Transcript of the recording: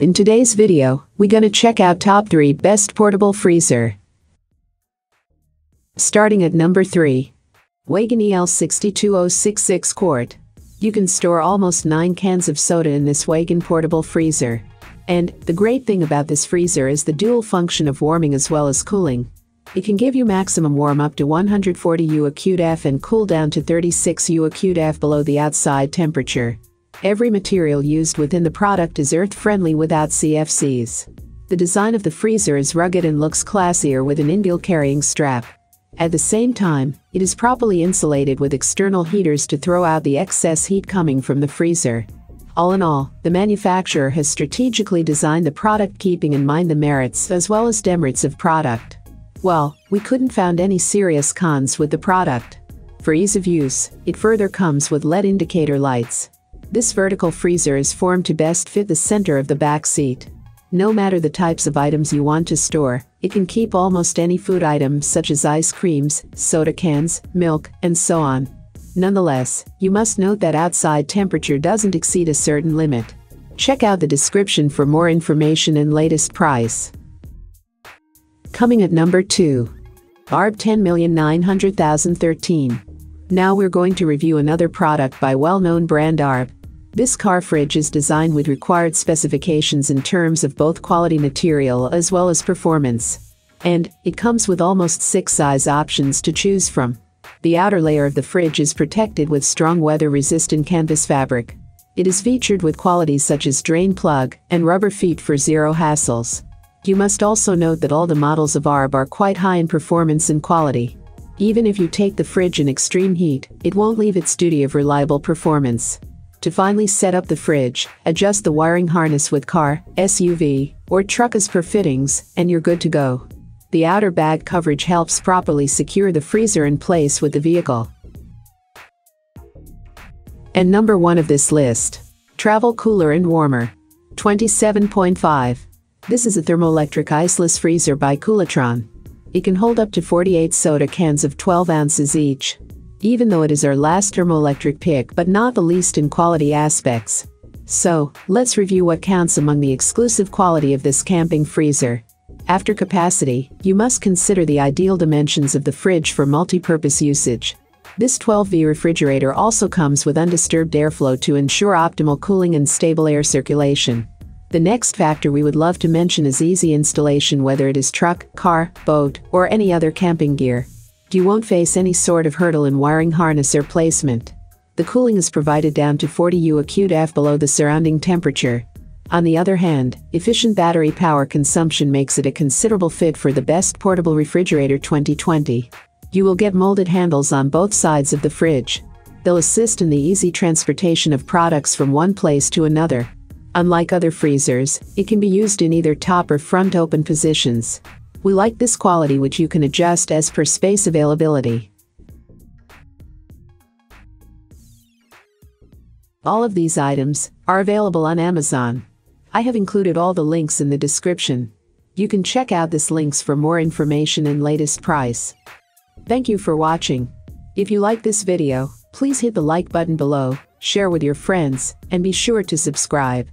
In today's video, we're gonna check out top 3 best portable freezer. Starting at number 3. Wagan EL6206 6 quart. You can store almost 9 cans of soda in this Wagan portable freezer. And, the great thing about this freezer is the dual function of warming as well as cooling. It can give you maximum warm up to 140 U acute F and cool down to 36 U acute F below the outside temperature. Every material used within the product is earth-friendly without CFCs. The design of the freezer is rugged and looks classier with an inbuilt carrying strap. At the same time, it is properly insulated with external heaters to throw out the excess heat coming from the freezer. All in all, the manufacturer has strategically designed the product keeping in mind the merits as well as demerits of product. Well, we couldn't found any serious cons with the product. For ease of use, it further comes with LED indicator lights. This vertical freezer is formed to best fit the center of the back seat. No matter the types of items you want to store, it can keep almost any food items such as ice creams, soda cans, milk, and so on. Nonetheless, you must note that outside temperature doesn't exceed a certain limit. Check out the description for more information and latest price. Coming at number 2. ARB 10,900,013. Now we're going to review another product by well-known brand ARB. This car fridge is designed with required specifications in terms of both quality material as well as performance. And, it comes with almost six size options to choose from. The outer layer of the fridge is protected with strong weather-resistant canvas fabric. It is featured with qualities such as drain plug and rubber feet for zero hassles. You must also note that all the models of ARB are quite high in performance and quality. Even if you take the fridge in extreme heat, it won't leave its duty of reliable performance. To finally set up the fridge, adjust the wiring harness with car, SUV, or truck as per fittings, and you're good to go. The outer bag coverage helps properly secure the freezer in place with the vehicle. And number 1 of this list. Travel Cooler and Warmer. 27.5. This is a thermoelectric iceless freezer by Koolatron. It can hold up to 48 soda cans of 12 ounces each even though it is our last thermoelectric pick but not the least in quality aspects. So, let's review what counts among the exclusive quality of this camping freezer. After capacity, you must consider the ideal dimensions of the fridge for multi-purpose usage. This 12V refrigerator also comes with undisturbed airflow to ensure optimal cooling and stable air circulation. The next factor we would love to mention is easy installation whether it is truck, car, boat, or any other camping gear you won't face any sort of hurdle in wiring harness or placement. The cooling is provided down to 40 U below the surrounding temperature. On the other hand, efficient battery power consumption makes it a considerable fit for the best portable refrigerator 2020. You will get molded handles on both sides of the fridge. They'll assist in the easy transportation of products from one place to another. Unlike other freezers, it can be used in either top or front open positions. We like this quality which you can adjust as per space availability. All of these items are available on Amazon. I have included all the links in the description. You can check out this links for more information and latest price. Thank you for watching. If you like this video, please hit the like button below, share with your friends, and be sure to subscribe.